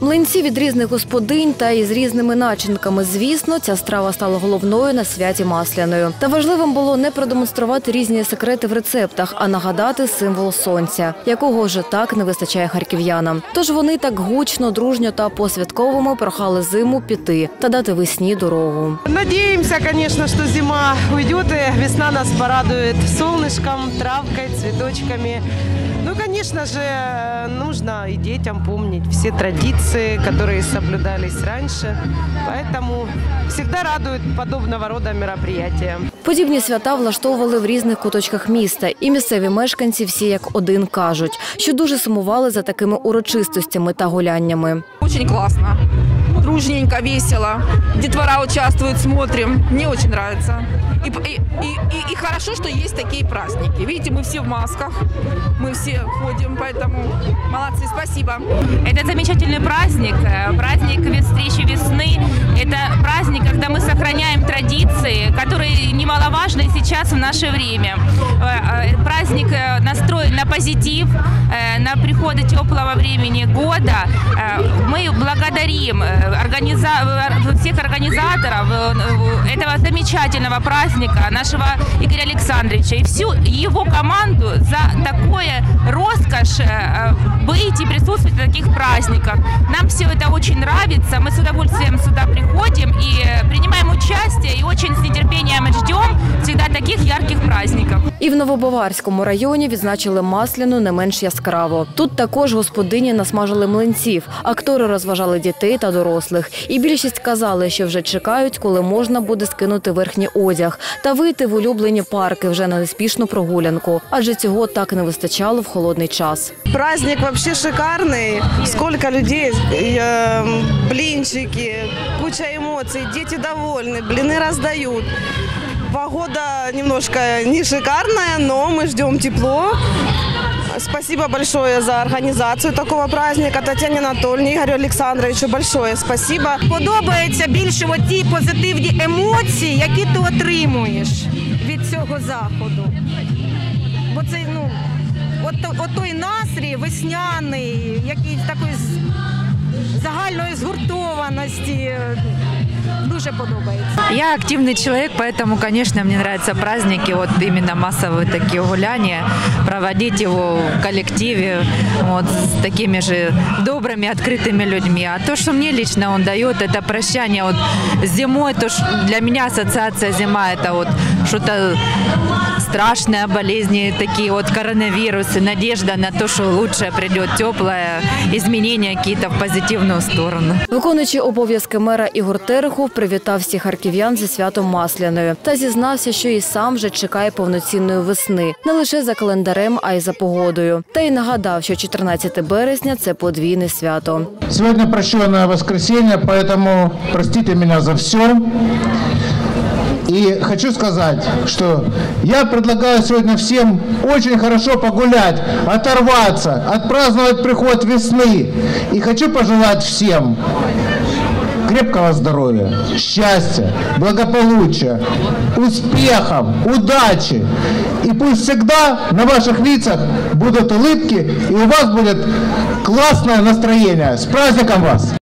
Млинці від різних господинь та із різними начинками. Звісно, ця страва стала головною на святі масляною. Та важливим було не продемонструвати різні секрети в рецептах, а нагадати символ сонця, якого вже так не вистачає харків'янам. Тож вони так гучно, дружньо та по-святковому прохали зиму піти та дати весні дорогу. Надеемся, конечно, что зима уйдет и весна нас порадует солнышком, травкой, цветочками. Конечно же, нужно и детям помнить все традиции, которые соблюдались раньше. Поэтому всегда радует подобного рода мероприятия. Подібні свята влаштовували в різних куточках міста, і місцеві мешканці всі як один кажуть, що дуже сумували за такими урочистостями та гуляннями. Очень классно. Дружненько, весело. Детвора участвует, смотрим. Мне очень нравится. И, и, и, и- хорошо, что есть такие праздники. Видите, мы все в масках, мы все ходим, поэтому молодцы, спасибо. Это замечательный праздник, э, праздник встречи весны. Это праздник, сейчас в наше время. Э, э, Праздник э, настроен на позитив, на приходы теплого времени года. Мы благодарим организа- всех организаторов этого замечательного праздника, нашего Игоря Александровича и всю его команду за такое роскошь быть и присутствовать на таких праздниках. Нам все это очень нравится, мы с удовольствием сюда приходим и принимаем участие и очень с нетерпением ждем таких ярких праздников. І в Новобаварському районі відзначили масляну не менш яскраво. Тут також господині насмажили млинців, актори розважали дітей та дорослих. І більшість казали, що вже чекають, коли можна буде скинути верхній одяг та вийти в улюблені парки вже на неспішну прогулянку, адже цього так не вистачало в холодний час. Праздник вообще шикарный. Сколько людей, э, блинчики, куча эмоций, дети довольны, блины раздают. Погода немножко не шикарная, но мы ждем тепло. Спасибо большое за организацию такого праздника Татьяне Анатольевне, Игорю Александровичу. Большое спасибо. подобаються більше ті позитивні емоції, які ти отримуєш від цього заходу. Бо це ну, от, от той настрій весняний, який такої загальної згуртованості. Дуже подобається. Я активный человек, поэтому, конечно, мне нравятся праздники, вот именно массовые такие гуляния, проводить его в коллективе, вот с такими же добрыми, открытыми людьми. А то, что мне лично он дает, это прощание вот с зимой, то что для меня ассоциация зима, это вот что-то страшное, болезни такие, вот коронавирусы, надежда на то, что лучшее придет, теплое, изменения какие-то в позитивную сторону. Виконуючий обов'язки мера Ігор Терехов привітав всіх харків'ян зі святом Масляною та зізнався, що і сам вже чекає повноцінної весни не лише за календарем, а й за погодою. Та й нагадав, що 14 березня це подвійне свято. Сегодня прощенное воскресенье, поэтому простите меня за все. И хочу сказать, что я предлагаю сегодня всем очень хорошо погулять, оторваться, отпраздновать приход весны. И хочу пожелать всем крепкого здоровья, счастья, благополучия, успехов, удачи. И пусть всегда на ваших лицах будут улыбки, и у вас будет классное настроение. С праздником вас!